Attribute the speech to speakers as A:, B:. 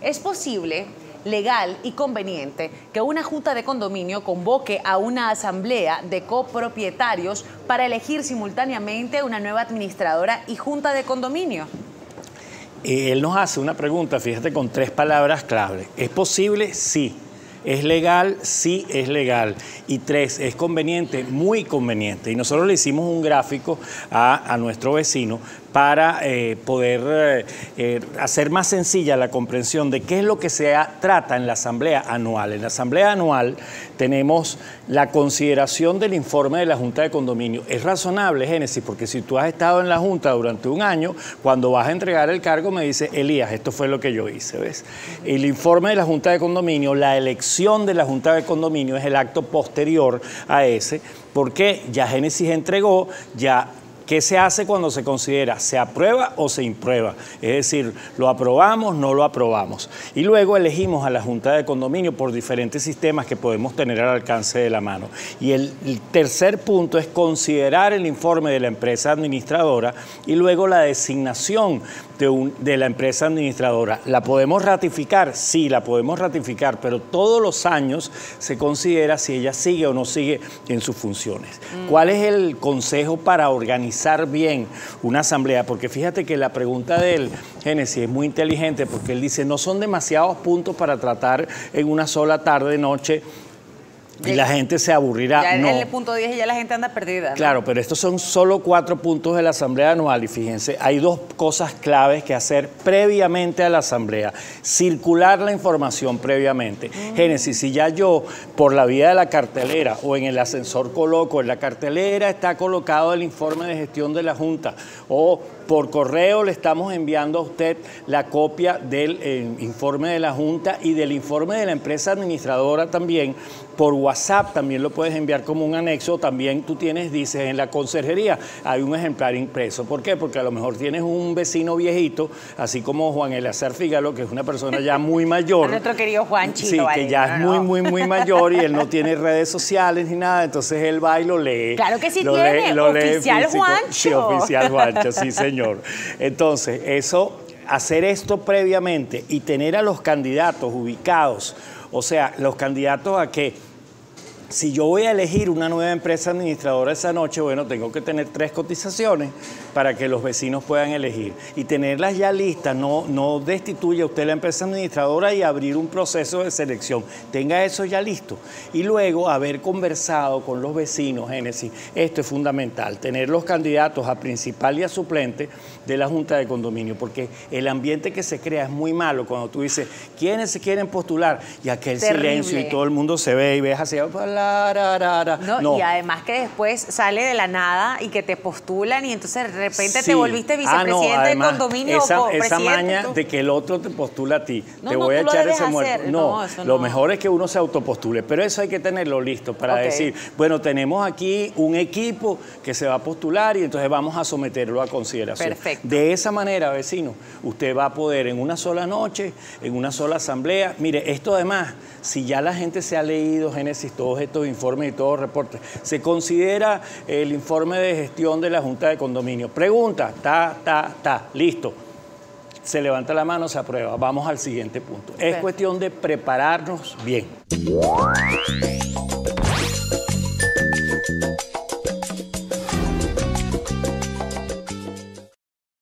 A: Es posible, legal y conveniente que una junta de condominio convoque a una asamblea de copropietarios para elegir simultáneamente una nueva administradora y junta de condominio.
B: Él nos hace una pregunta, fíjate, con tres palabras clave. ¿Es posible? Sí. ¿Es legal? Sí, es legal. Y tres, ¿es conveniente? Muy conveniente. Y nosotros le hicimos un gráfico a, a nuestro vecino para eh, poder eh, eh, hacer más sencilla la comprensión de qué es lo que se trata en la asamblea anual. En la asamblea anual tenemos la consideración del informe de la Junta de Condominio. Es razonable, Génesis, porque si tú has estado en la Junta durante un año, cuando vas a entregar el cargo me dice, Elías, esto fue lo que yo hice, ¿ves? El informe de la Junta de Condominio, la elección de la Junta de Condominio es el acto posterior a ese, porque ya Génesis entregó, ya ¿Qué se hace cuando se considera? ¿Se aprueba o se imprueba? Es decir, ¿lo aprobamos, no lo aprobamos? Y luego elegimos a la Junta de Condominio por diferentes sistemas que podemos tener al alcance de la mano. Y el, tercer punto es considerar el informe de la empresa administradora y luego la designación de, de la empresa administradora. ¿La podemos ratificar? Sí, la podemos ratificar, pero todos los años se considera si ella sigue o no sigue en sus funciones. Mm. ¿Cuál es el consejo para organizar? bien una asamblea, porque fíjate que la pregunta de él, Génesis, es muy inteligente porque él dice, no son demasiados puntos para tratar en una sola tarde, noche y la gente se aburrirá.
A: Ya en el punto 10 y ya la gente anda perdida.
B: Claro, pero estos son solo cuatro puntos de la Asamblea Anual y fíjense, hay dos cosas claves que hacer previamente a la Asamblea. Circular la información previamente. Mm. Génesis, si ya yo, por la vía de la cartelera o en el ascensor coloco, en la cartelera está colocado el informe de gestión de la Junta o por correo le estamos enviando a usted la copia del eh, informe de la Junta y del informe de la empresa administradora también. Por WhatsApp también lo puedes enviar como un anexo. También tú tienes, dices, en la conserjería hay un ejemplar impreso. ¿Por qué? Porque a lo mejor tienes un vecino viejito, así como Juan Eleazar Fígalo, que es una persona ya muy mayor.
A: nuestro querido Juanchito.
B: Sí, que ya es muy, muy, muy mayor y él no tiene redes sociales ni nada. Entonces él va y lo lee.
A: Claro que sí tiene. oficial Juancho.
B: Sí, oficial Juancho, sí, señor. Entonces, eso, hacer esto previamente y tener a los candidatos ubicados, o sea, los candidatos a que si yo voy a elegir una nueva empresa administradora esa noche, bueno, tengo que tener tres cotizaciones para que los vecinos puedan elegir. Y tenerlas ya listas, no, no destituya usted la empresa administradora y abrir un proceso de selección. Tenga eso ya listo. Y luego haber conversado con los vecinos, Génesis. Esto es fundamental, tener los candidatos a principal y a suplente de la Junta de Condominio, porque el ambiente que se crea es muy malo cuando tú dices, ¿quiénes se quieren postular? Y aquel silencio y todo el mundo se ve y ves hacia...
A: No, Y además que después sale de la nada y que te postulan y entonces de repente te volviste ah, vicepresidente de condominio
B: esa,
A: o
B: esa maña de que el otro te postula a ti. te voy a echar ese muerto. No, lo mejor es que uno se autopostule, pero eso hay que tenerlo listo para decir, bueno, tenemos aquí un equipo que se va a postular y entonces vamos a someterlo a consideración.
A: Perfecto.
B: De esa manera, vecino, usted va a poder en una sola noche, en una sola asamblea, mire, esto además, si ya la gente se ha leído Génesis, estos informes y todos los reportes, se considera el informe de gestión de la Junta de Condominio. Pregunta, ta, ta, ta, listo. Se levanta la mano, se aprueba. Vamos al siguiente punto. Es cuestión de prepararnos bien.